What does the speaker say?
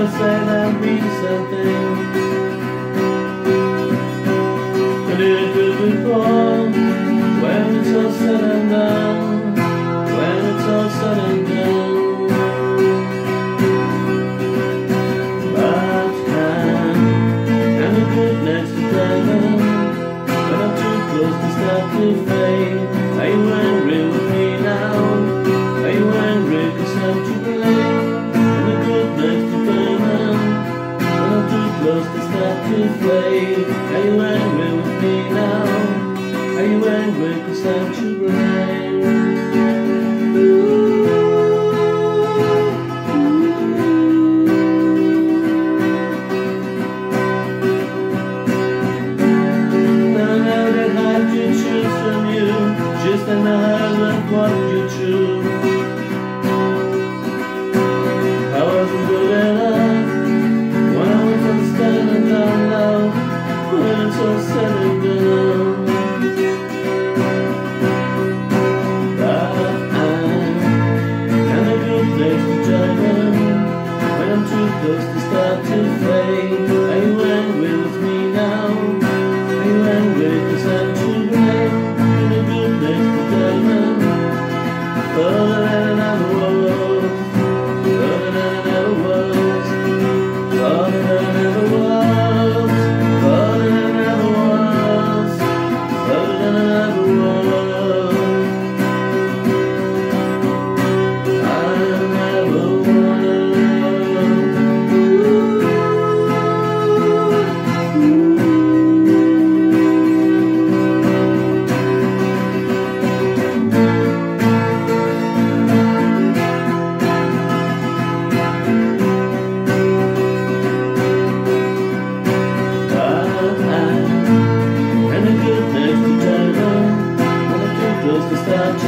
never say that means something I did it before When it's all said wake us up to rain. Ooh, ooh. I know that I can choose from you, just another one.